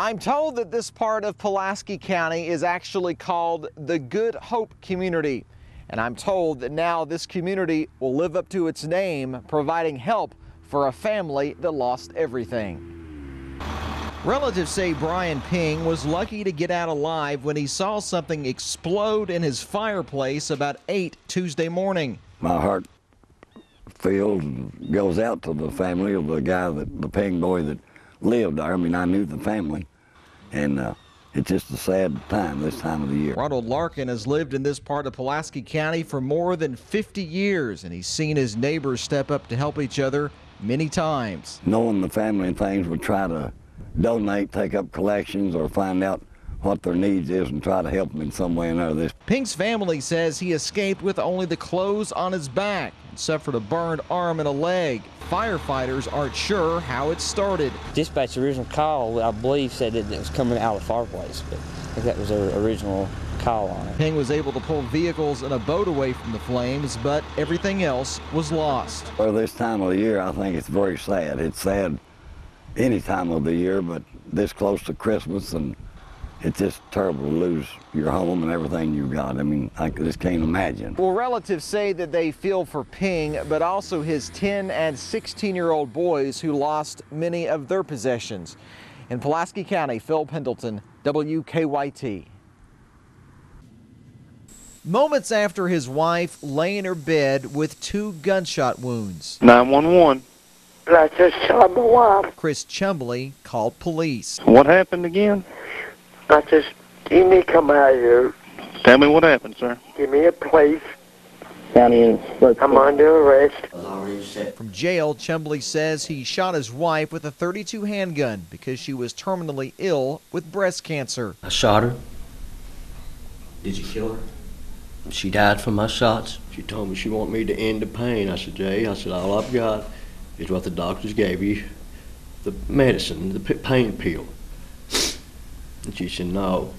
I'm told that this part of Pulaski County is actually called the Good Hope Community. And I'm told that now this community will live up to its name, providing help for a family that lost everything. Relatives say Brian Ping was lucky to get out alive when he saw something explode in his fireplace about 8 Tuesday morning. My heart feels goes out to the family of the guy that the Ping boy that lived there. I mean, I knew the family, and uh, it's just a sad time this time of the year. Ronald Larkin has lived in this part of Pulaski County for more than 50 years, and he's seen his neighbors step up to help each other many times. Knowing the family and things would try to donate, take up collections, or find out what their needs is and try to help them in some way or another. This Ping's family says he escaped with only the clothes on his back suffered a burned arm and a leg. Firefighters aren't sure how it started. Dispatch original call, I believe, said that it was coming out of the fireplace, but I think that was their original call on it. Ping was able to pull vehicles and a boat away from the flames, but everything else was lost. Well, this time of the year, I think it's very sad. It's sad any time of the year, but this close to Christmas and it's just terrible to lose your home and everything you've got. I mean, I just can't imagine. Well, relatives say that they feel for Ping, but also his 10 and 16 year old boys who lost many of their possessions. In Pulaski County, Phil Pendleton, WKYT. Moments after his wife lay in her bed with two gunshot wounds. 911. I just shot my wife. Chris Chumley called police. What happened again? I just, you need to come out here. Tell me what happened, sir. Give me a place. County I'm under arrest. From jail, Chumley says he shot his wife with a 32 handgun because she was terminally ill with breast cancer. I shot her. Did you kill her? She died from my shots. She told me she wanted me to end the pain. I said, Jay, I said, all I've got is what the doctors gave you, the medicine, the pain pill. And she said, no.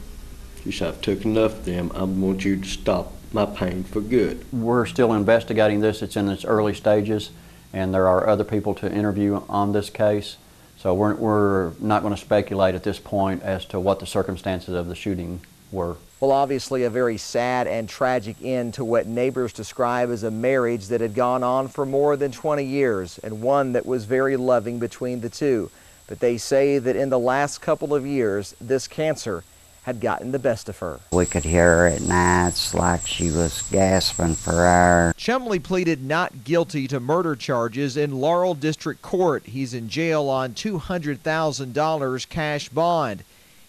She said, I've took enough of them. I want you to stop my pain for good. We're still investigating this. It's in its early stages, and there are other people to interview on this case. So we're, we're not going to speculate at this point as to what the circumstances of the shooting were. Well, obviously, a very sad and tragic end to what neighbors describe as a marriage that had gone on for more than 20 years and one that was very loving between the two. But they say that in the last couple of years, this cancer had gotten the best of her. We could hear her at nights like she was gasping for air. Chumley pleaded not guilty to murder charges in Laurel District Court. He's in jail on $200,000 cash bond.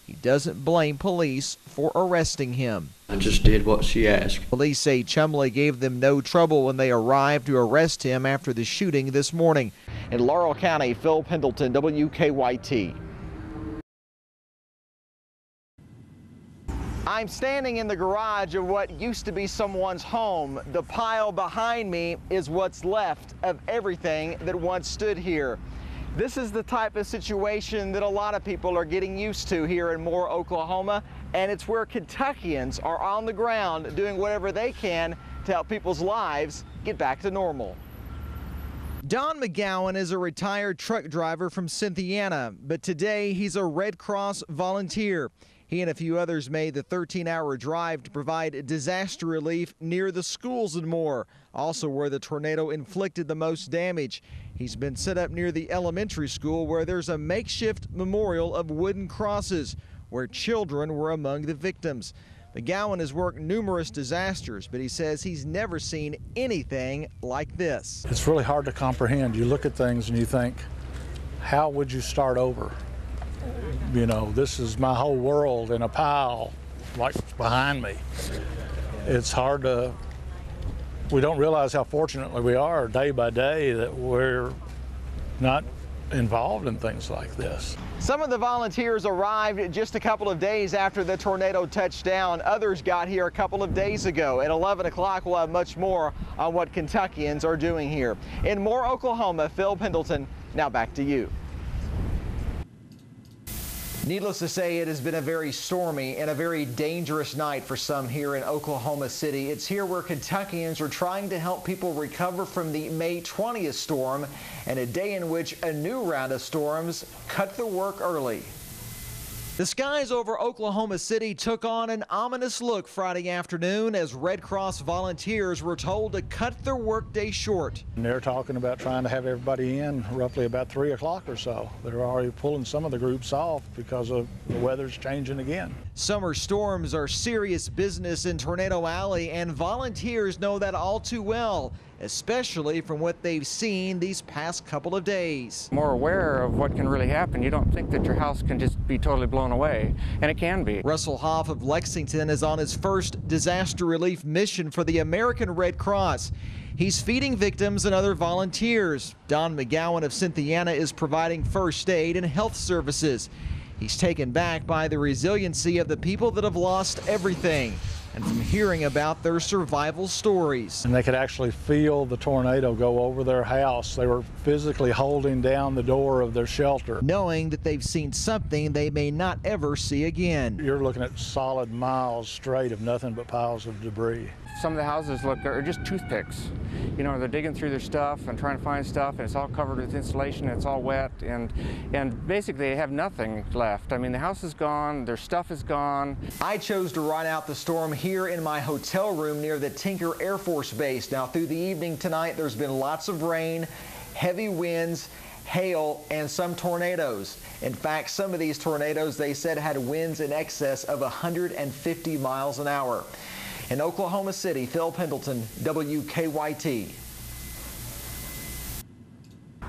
He doesn't blame police for arresting him. I just did what she asked. Police say Chumley gave them no trouble when they arrived to arrest him after the shooting this morning. In Laurel County, Phil Pendleton, WKYT. I'm standing in the garage of what used to be someone's home. The pile behind me is what's left of everything that once stood here. This is the type of situation that a lot of people are getting used to here in Moore, Oklahoma, and it's where Kentuckians are on the ground doing whatever they can to help people's lives get back to normal. Don McGowan is a retired truck driver from Cynthiana, but today he's a Red Cross volunteer. He and a few others made the 13 hour drive to provide disaster relief near the schools and Moore, also where the tornado inflicted the most damage. He's been set up near the elementary school where there's a makeshift memorial of wooden crosses where children were among the victims. McGowan has worked numerous disasters, but he says he's never seen anything like this. It's really hard to comprehend. You look at things and you think, how would you start over? You know, this is my whole world in a pile like behind me. It's hard to, we don't realize how fortunate we are day by day that we're not involved in things like this. Some of the volunteers arrived just a couple of days after the tornado touched down. Others got here a couple of days ago. At 11 o'clock, we'll have much more on what Kentuckians are doing here. In Moore, Oklahoma, Phil Pendleton, now back to you. Needless to say, it has been a very stormy and a very dangerous night for some here in Oklahoma City. It's here where Kentuckians are trying to help people recover from the May 20th storm and a day in which a new round of storms cut the work early. The skies over Oklahoma City took on an ominous look Friday afternoon as Red Cross volunteers were told to cut their workday short. And they're talking about trying to have everybody in roughly about 3 o'clock or so. They're already pulling some of the groups off because of the weather's changing again. Summer storms are serious business in Tornado Alley, and volunteers know that all too well, especially from what they've seen these past couple of days. More aware of what can really happen. You don't think that your house can just be totally blown away, and it can be. Russell Hoff of Lexington is on his first disaster relief mission for the American Red Cross. He's feeding victims and other volunteers. Don McGowan of Cynthiana is providing first aid and health services. He's taken back by the resiliency of the people that have lost everything and from hearing about their survival stories. And they could actually feel the tornado go over their house. They were physically holding down the door of their shelter. Knowing that they've seen something they may not ever see again. You're looking at solid miles straight of nothing but piles of debris. Some of the houses look are just toothpicks. You know, they're digging through their stuff and trying to find stuff, and it's all covered with insulation. And it's all wet, and and basically they have nothing left. I mean, the house is gone, their stuff is gone. I chose to ride out the storm here in my hotel room near the Tinker Air Force Base. Now, through the evening tonight, there's been lots of rain, heavy winds, hail, and some tornadoes. In fact, some of these tornadoes, they said, had winds in excess of 150 miles an hour. In Oklahoma City, Phil Pendleton, WKYT.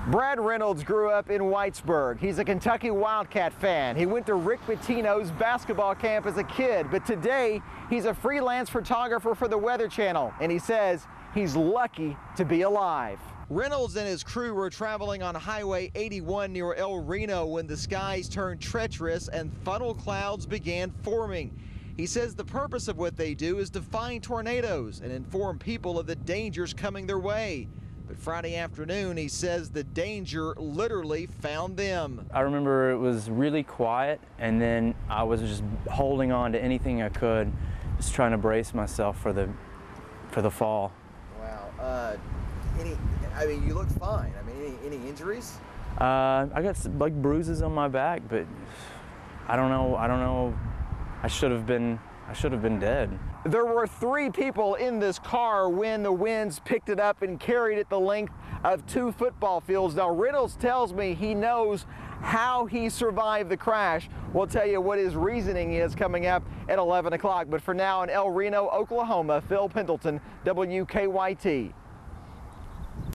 Brad Reynolds grew up in Whitesburg. He's a Kentucky Wildcat fan. He went to Rick Pitino's basketball camp as a kid, but today he's a freelance photographer for the Weather Channel, and he says he's lucky to be alive. Reynolds and his crew were traveling on Highway 81 near El Reno when the skies turned treacherous and funnel clouds began forming. He says the purpose of what they do is to find tornadoes and inform people of the dangers coming their way. But Friday afternoon, he says the danger literally found them. I remember it was really quiet, and then I was just holding on to anything I could, just trying to brace myself for the for the fall. Wow. Uh, any? I mean, you look fine. I mean, any, any injuries? Uh, I got some, like bruises on my back, but I don't know. I don't know. I should have been. I should have been dead. There were three people in this car when the winds picked it up and carried it the length of two football fields. Now, Reynolds tells me he knows how he survived the crash. We'll tell you what his reasoning is coming up at 11 o'clock. But for now, in El Reno, Oklahoma, Phil Pendleton, WKYT.